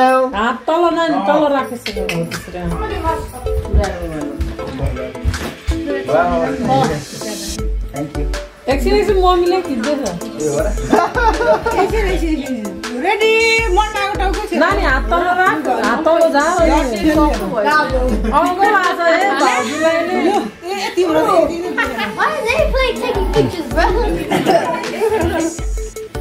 हात तल नानी तल राखेको छ हो त्यसरी, अँ। एकछिन एकछिन मम्मीले खिच्दैछ रेडी मन लागेको टाउको छ नानी हात तल राख हात तल जा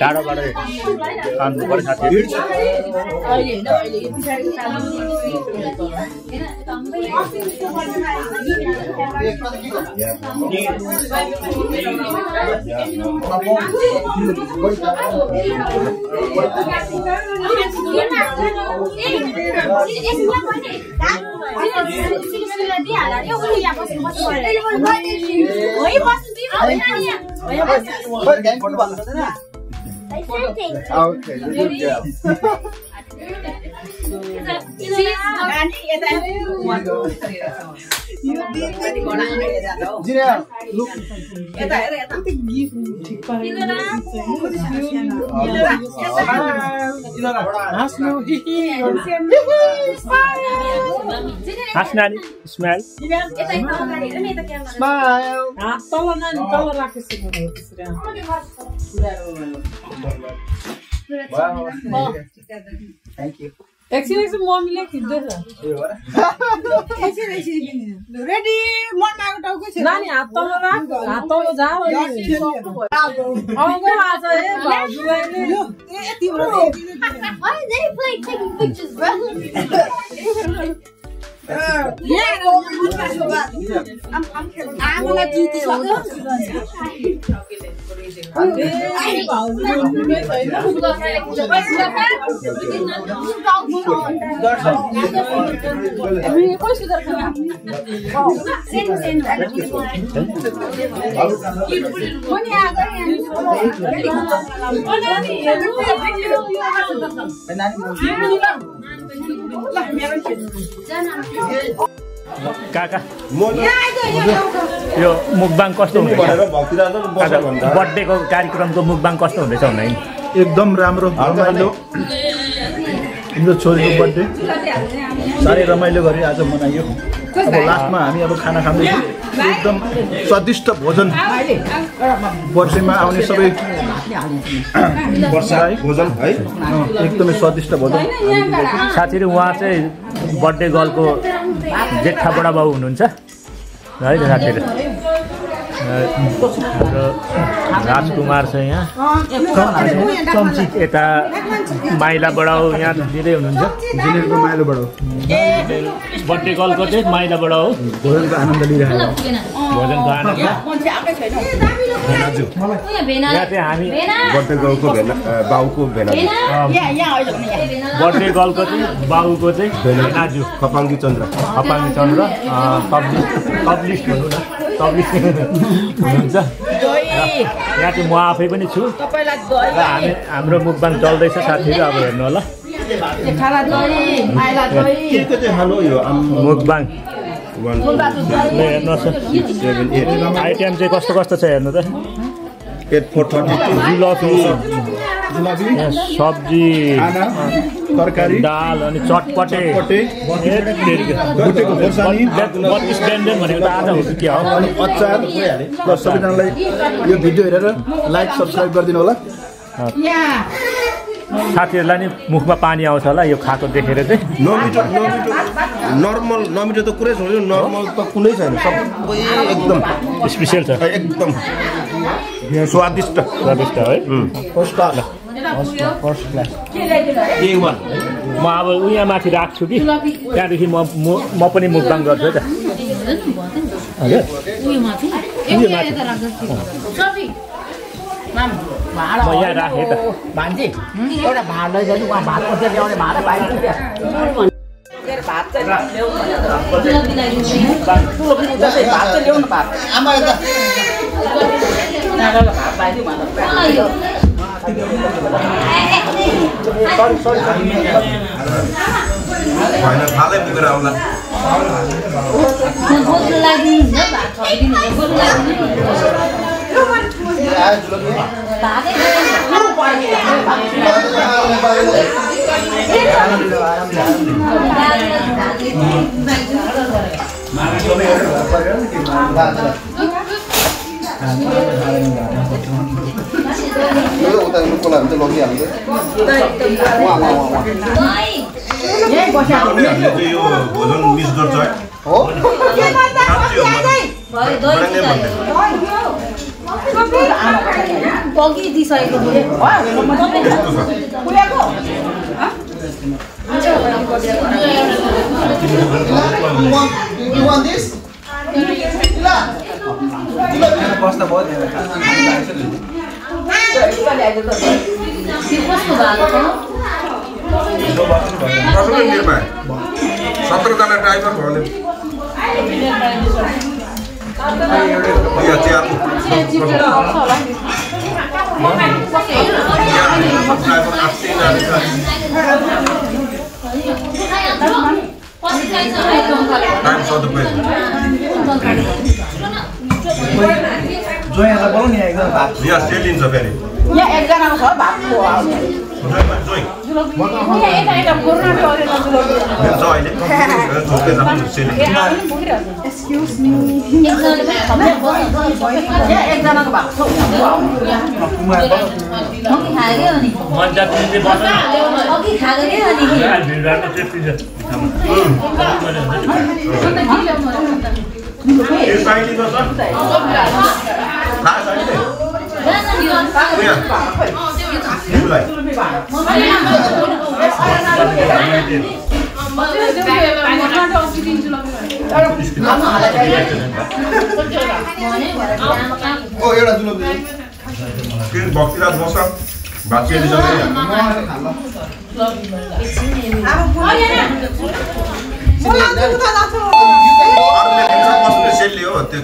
टाढोबाट कान्नु पर्यो साथी भिड छ Okay, good girl. नानी यता यो दिनदेखि घोडा हालेर जाँदा हो। यता हेर यता हाँस्नु हाँस नानी स्माइल हात तल नानी तल राखेको छ हो त्यसरी, अँ। Thank you. एकछिन एकछिन मम्मीले खिच्दैछ रेडी मन लागेको टाउको छ नानी हात तल राख हात तल जा आउँदै आज है ए चाहिँ यति नै आमालाई जितिसक्यो उठ्नुकै छैन काका यो मुखबाङ कस्तो हुँदैछ? बर्थडेको कार्यक्रमको मुखबाङ कस्तो हुँदैछ भन्दा एकदम राम्रो। हाम्रो छोरीको बर्थडे। साह्रै रमाइलो गरी आज मनाइयो। अब लास्टमा हामी अब खाना खाँदैछौँ एकदम स्वादिष्ट भोजन। वर्षमा आउने सबै वर्षा भोजन है? एकदमै स्वादिष्ट भोजन। साथीहरू उहाँ चाहिँ बर्थडे गर्लको जेठा बडा बाउ हुनुहुन्छ। है त साथीहरू। हाम्रो राजकुमार छ यहाँ। चम्ची यता माइला बडाउ यहाँ दिँदै हुनुहुन्छ। जिनेरको माइलोबाट बर्थडे गर्लको चाहिँ माइला बडा हो भोजनको आनन्द लिइरहेको। भोजनको आनन्द। यहाँ चाहिँ हामी बर्थडे गाउँको भेला बाउको भेला बर्थडे गर्लको चाहिँ बाउको चाहिँ भेनाजु खपाङ्गी चन्द्र। अपाङ्गी चन्द्र। पब्लिस पब्लिस भनौँ न। पब्लिस हुनुहुन्छ यहाँ चाहिँ म आफै पनि छु। र हामी हाम्रो मुखबाङ चल्दैछ साथीहरू अब हेर्नु होला। के को चाहिँ हेलो यो? आम मुखबाङ। हेर्नुहोस् आइटम चाहिँ कस्तो कस्तो छ हेर्नु त? एट फोर थर्टी जुलपी जुलाबी। यहाँ सब्जी। तरकारी। दाल अनि चटपटे। भुटेको खोर्सानी। अनि अचार र सबैजनालाई यो भिडियो हेरेर लाइक सब्सक्राइब गरिदिनु होला। साथीहरूलाई नि मुखमा पानी आउँछ होला यो खाएको देखेर चाहिँ। नमिठो नमिठो नर्मल नमिठो त कुरै छोड्यो नर्मल त कुनै छैन। सबै एकदम। स्पेसियल छ। एकदम। स्वादिष्ट। स्वादिष्ट है। म अब उहाँ माथि राख्छु कि त्यहाँदेखि म म- म पनि मुखबाङ गर्छु है त म यहाँ राखेँ त भान्जी एउटा भाँड लैजानु उहाँ भात कसरी ल्याउने भाँड पाइन्छ भात चाहिँ ल्याउनु पनि जस्तै भात चाहिँ ल्याउनु भात यहाँबाट भात पाइदिउँ भनेर होइन थालै पुगेर आउला हामीले चाहिँ यो भोजन मिस गर्छ है साँच्चै हो म सत्रजना ड्राइभर भयो टाइम सदुपयोग जोयालाई बोलाउनु नि एकदम भात यहाँ सेलिन्छ फेरि यहाँ एकजनाको छ यहाँ एकजनाको भात छ तिमीलाई फेरि भक्तिराज बस्छ भात सेलिसक्यो हो त्यो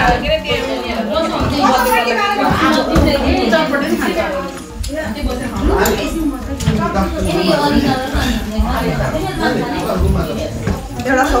डेढ सौ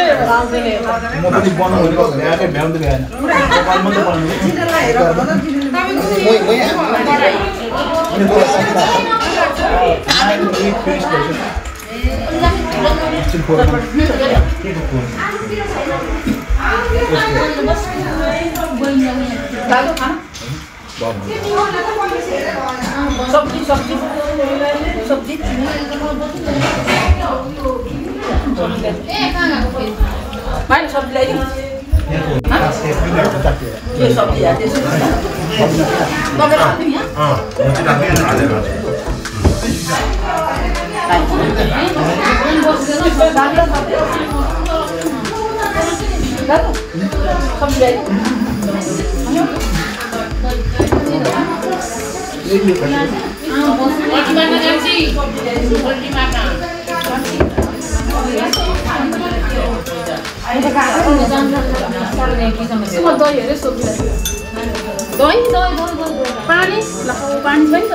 म पनि बनाउनु सब्जी। सब्जी सब्जी होइन सब्जी ल्याइदिउँ के सब्जी या त्यसो पानी पानी छ नि त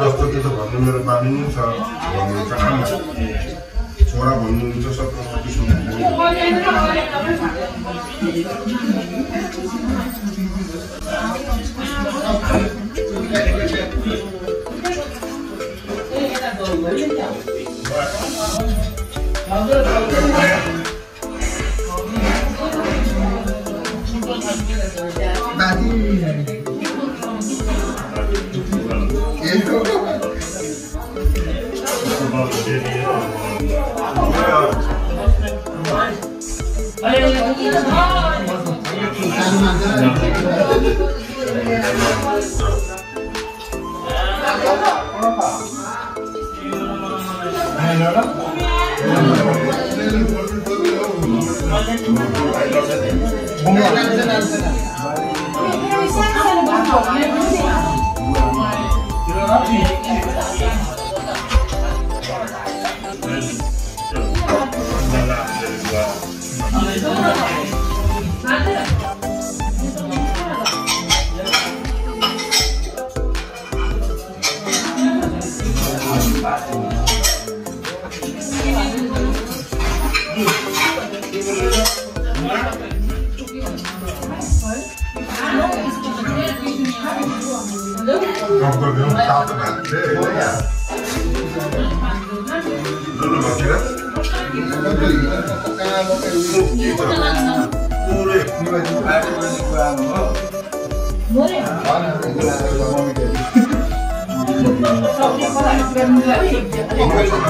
जस्तो त्यसो भन्नु मेरो बानी पनि छ भन्नुहुन्छ आमा छोरा भन्नुहुन्छ सत्र Hello. 몸이 안 되나? 태양이 시작하는 것도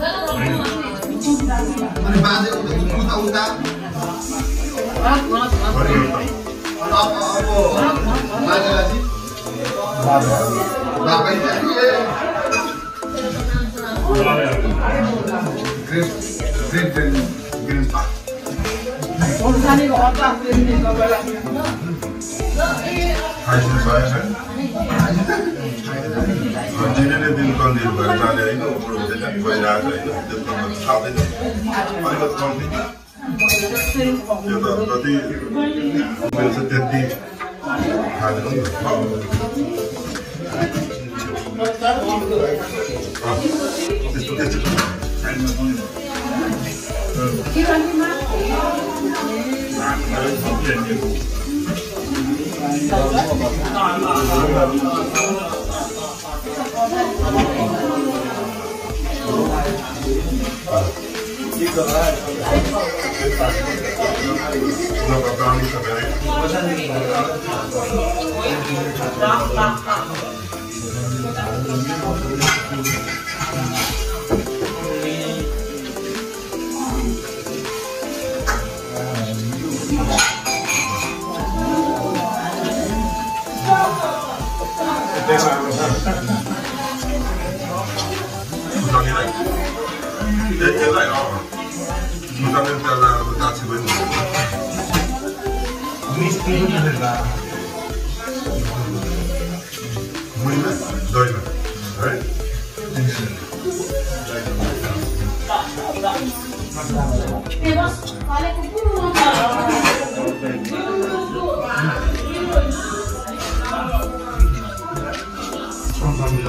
Ano ba din utak utak utak? Maaf, maaf, maaf. Maaf, lagi? Bapak jadi. Grip, grip dan grip pak. Urusan ini kok otak grip ini kok kan? दिनले दिन कन्दिर भएर जाने होइन उपरो हुँदै जाने गइरहेको होइन त्यो क्रममा खाँदैन अलिकति कम्ती त्यो त जति उमेर छ त्यति खाँदैन नि त। अँ, त्यस्तो त्यस्तो नभए प्राणी छ धेरै सुतानीलाई 냄새가요. 누가 냄새 나고 다 집어 있는 거. 눈이 감사합니다.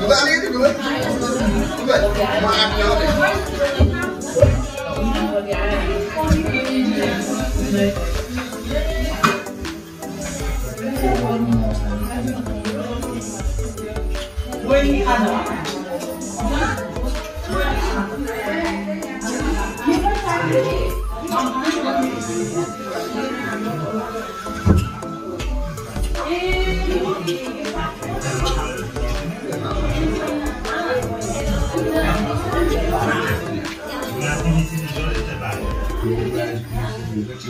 Bukannya ăn gue. Gue maaf ya. Wih, ada.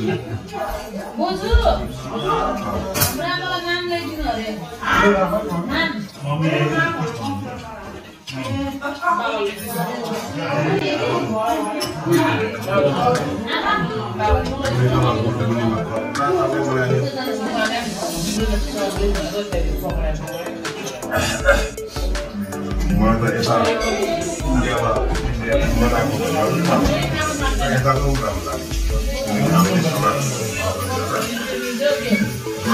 बोजू बुढामालाई नाम ल्याइदिनु अरे नाम मलाई त यता इन्डियामा बनाएको यताको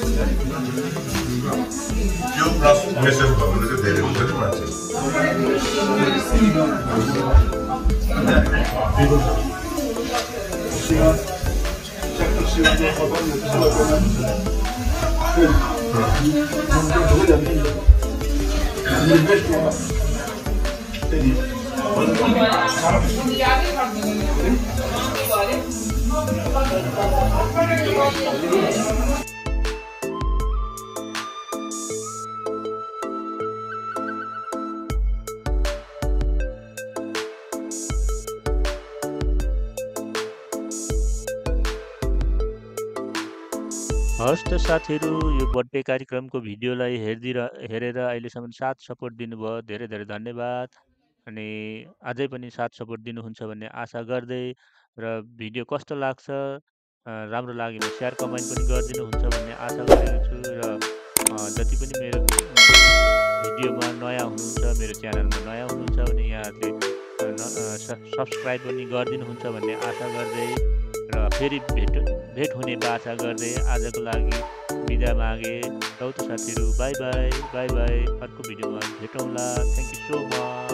पहिलो गुरु भनेको सुरुमा प्रणनाथ नै हो गुजरात Professional after हस् त साथीहरू यो बर्थडे कार्यक्रमको भिडियोलाई हेरिदिएर हेरेर अहिलेसम्म साथ सपोर्ट दिनुभयो धेरै धेरै धन्यवाद। अनि अझै पनि साथ सपोर्ट दिनुहुन्छ भन्ने आशा गर्दै र भिडियो कस्तो लाग्छ राम्रो लाग्यो भने सेयर कमेन्ट पनि गरिदिनुहुन्छ भन्ने आशा गरेको छु र जति पनि मेरो भिडियोमा नयाँ हुनुहुन्छ मेरो च्यानलमा नयाँ हुनुहुन्छ भने यहाँहरूले सब्सक्राइब पनि गरिदिनुहुन्छ भन्ने आशा गर्दै र फेरि भेट भेट हुने बाचा गर्दै आजको लागि बिदा मागे रौत साथीहरू। Bye bye bye bye. अर्को भिडियोमा भेटौँला। Thank you so much